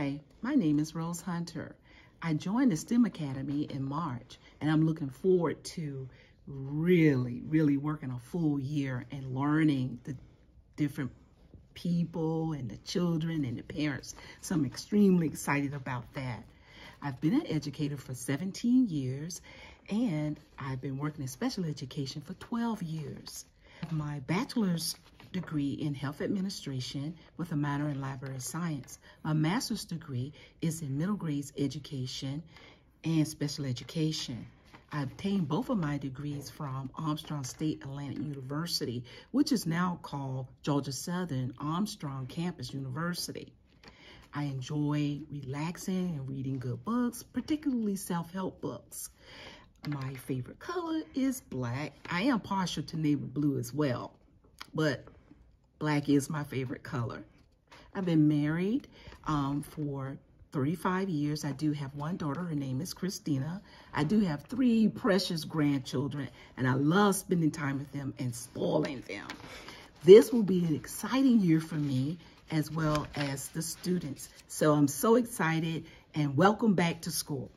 Hi, my name is Rose Hunter. I joined the STEM Academy in March, and I'm looking forward to really, really working a full year and learning the different people and the children and the parents. So I'm extremely excited about that. I've been an educator for 17 years, and I've been working in special education for 12 years. My bachelor's degree in health administration with a minor in library science. My master's degree is in middle grades education and special education. I obtained both of my degrees from Armstrong State Atlantic University, which is now called Georgia Southern Armstrong Campus University. I enjoy relaxing and reading good books, particularly self-help books. My favorite color is black. I am partial to navy blue as well, but Black is my favorite color. I've been married um, for 35 years. I do have one daughter. Her name is Christina. I do have three precious grandchildren, and I love spending time with them and spoiling them. This will be an exciting year for me as well as the students. So I'm so excited and welcome back to school.